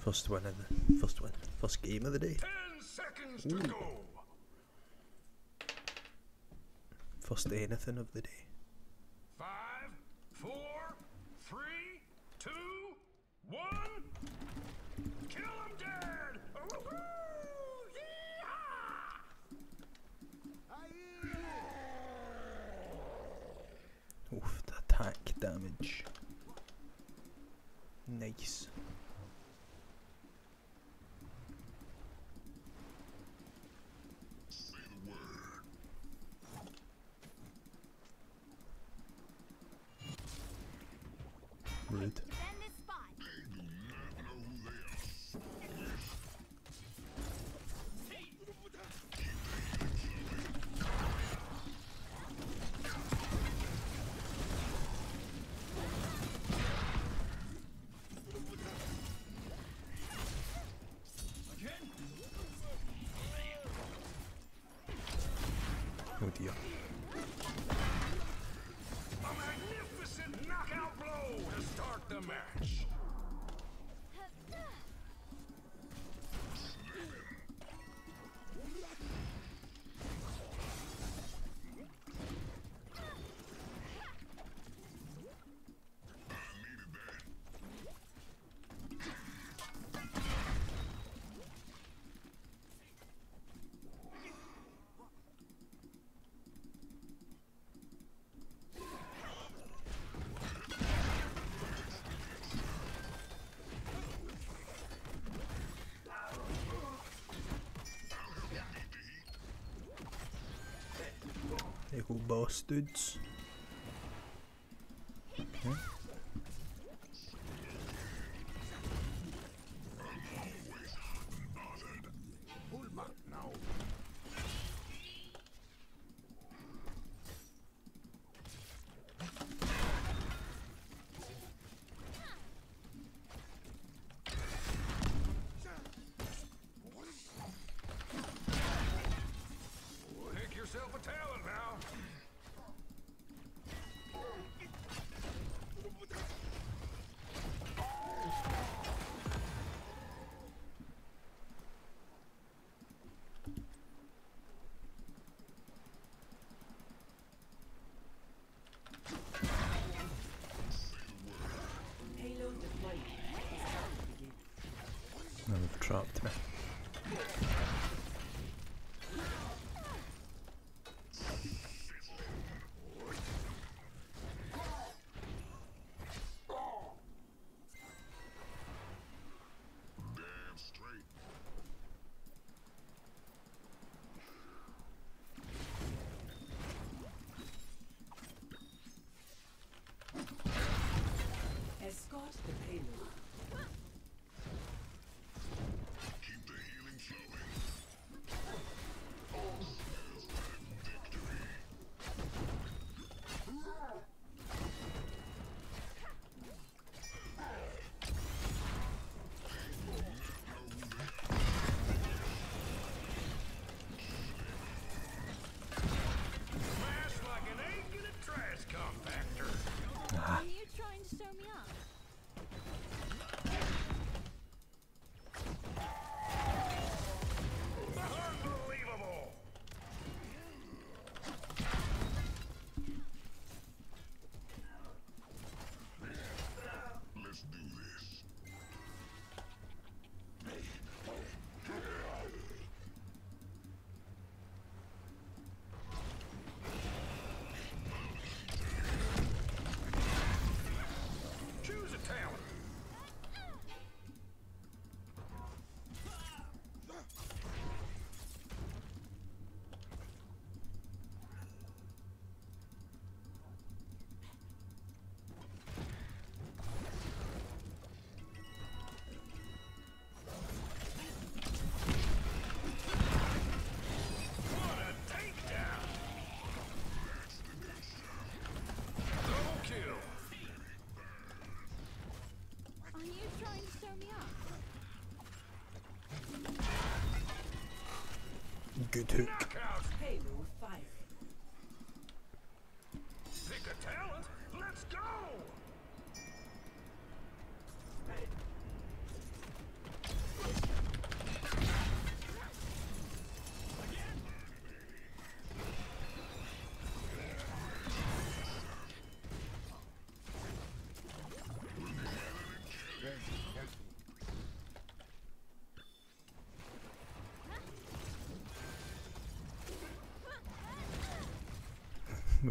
First win of the first win, first game of the day. Ten seconds to go. First anything of the day. likes. Oh dear. A magnificent knockout blow to start the match. bastards. Trump to me. you.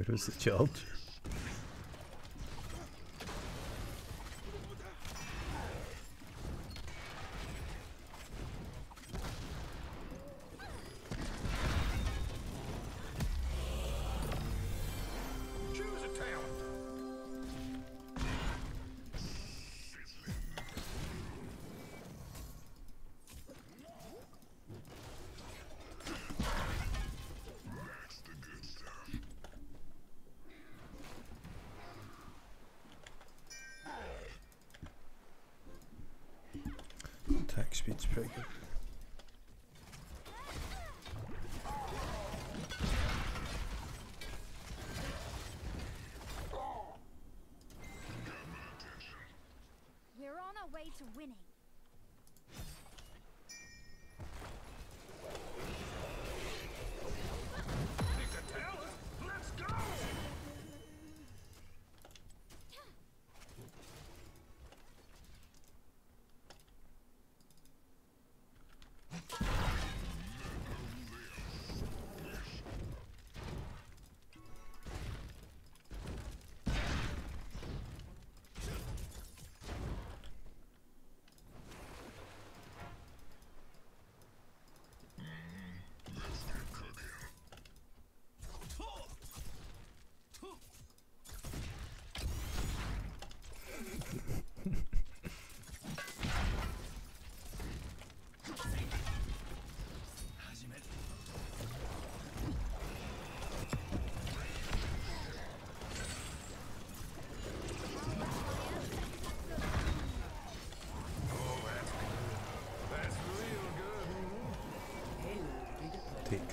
Where was the charge? Pretty good. We're on our way to winning.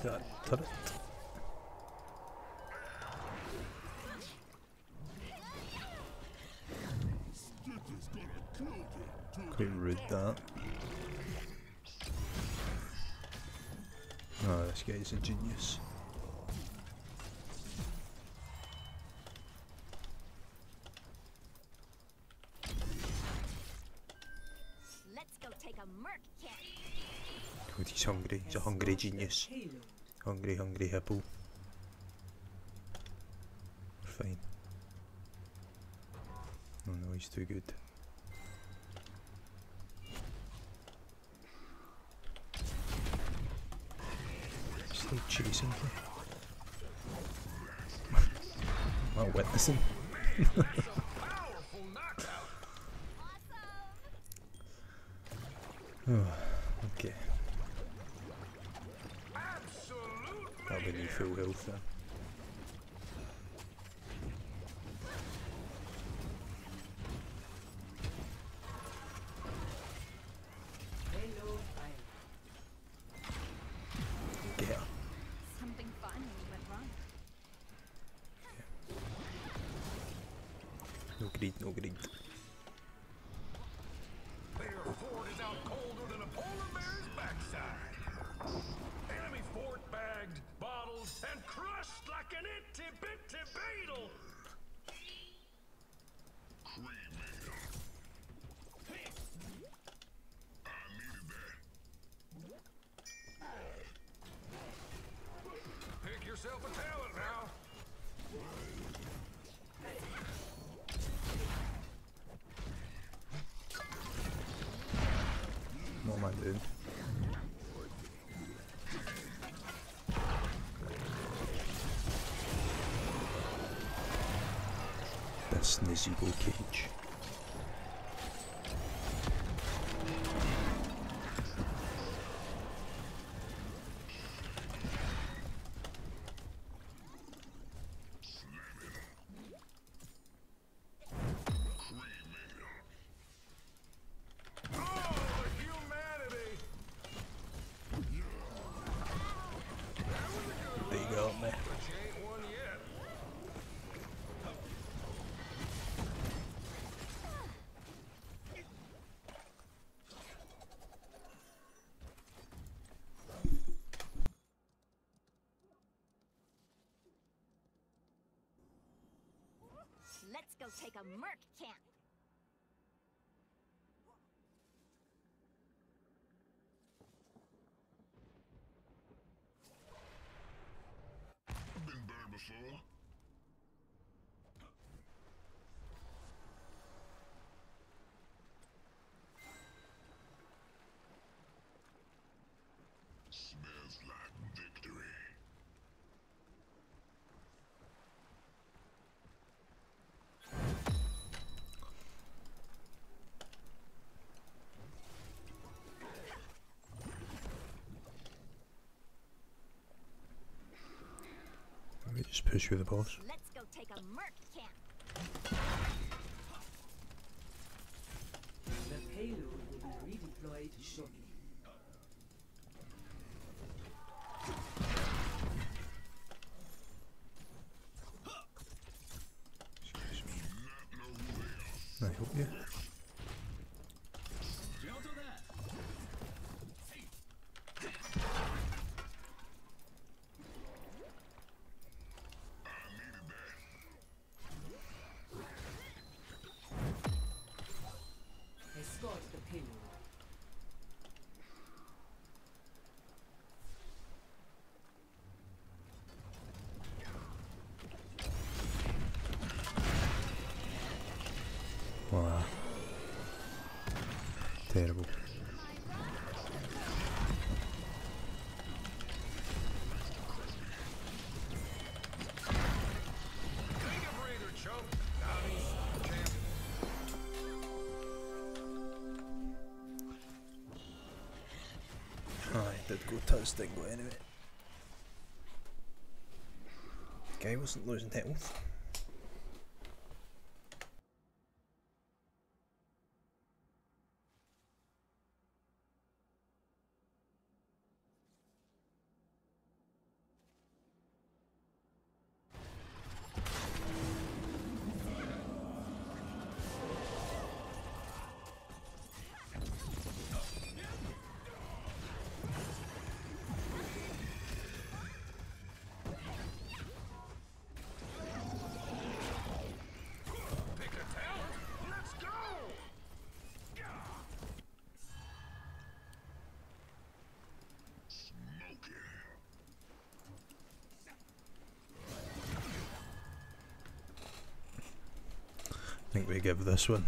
That turret. Quite rude that. Oh, this guy's a genius. Let's go take a merc camp. God, he's hungry. He's a hungry genius. Hungry, hungry hippo. Fine. Oh no, he's too good. Still chasing him. I'm not witnessing. Awesome. Oh, okay, that'll be new full health then. Crushed like an itty bitty beetle. Pick yourself a talent now. What am I This Nazeebo cage. Let's go take a merc camp. Been there before. Smells like Just push with the boss. Let's go take a merc camp. The payload will be redeployed shortly. Excuse me. I hope you. Terrible. Take a breather, chump. Howdy, champ. Aye, did go touch Dingo anyway. Guy wasn't losing health. I think we give this one.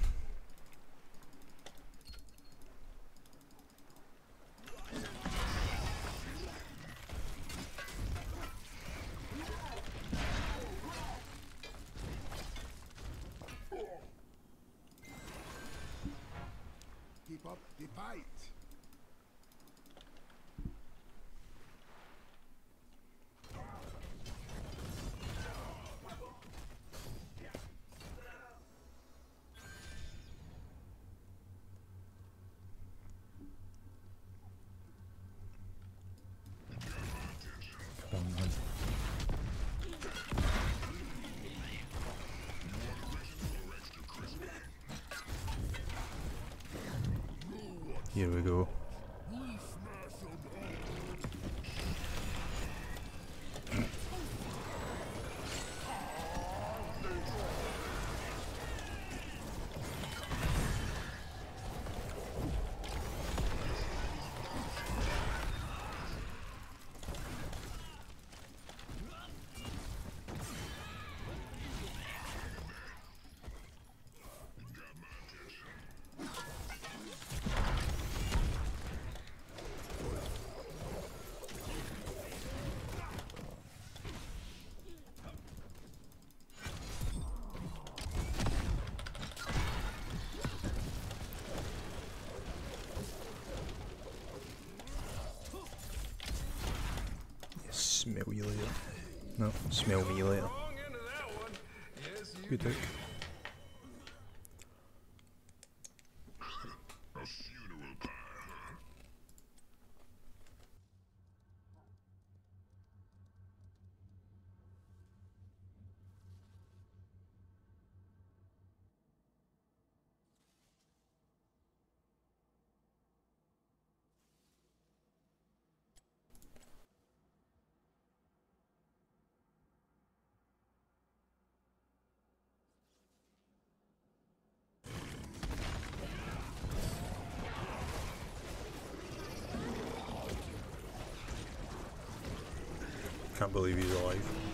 Keep up the fight. Here we go. Smell you later. No, smell me later. Wrong end of that one. Yes, you Good did. Can't believe he's alive.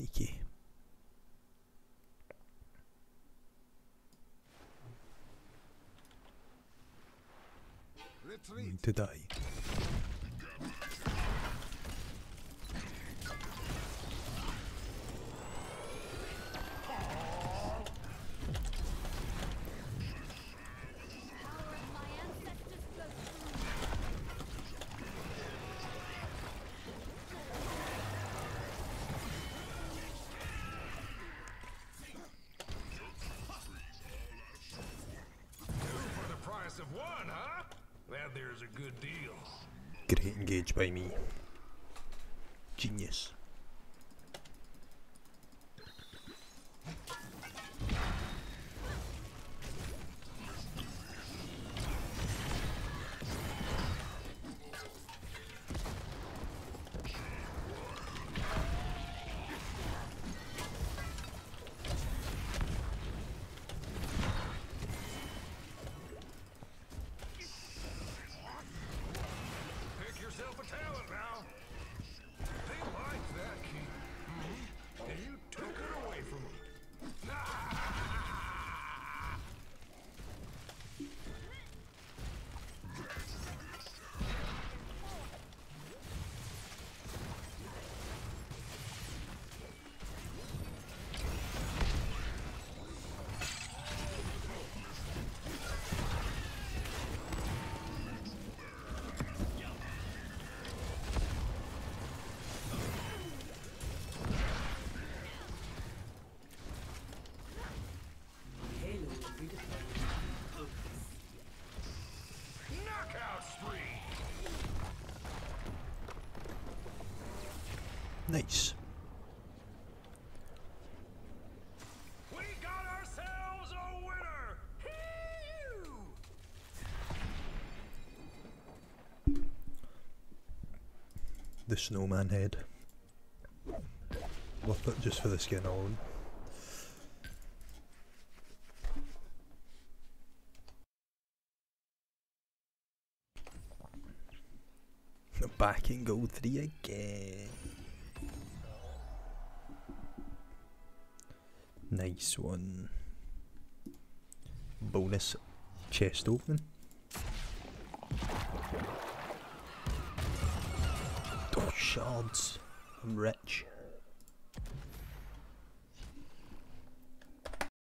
Sneaky. Today. A good deal. Great engage by me. Genius. Nice. We got ourselves a winner. The snowman head. Worth it just for the skin alone. Back in gold 3 again. Nice one. Bonus chest opening. Oh, shards. I'm rich.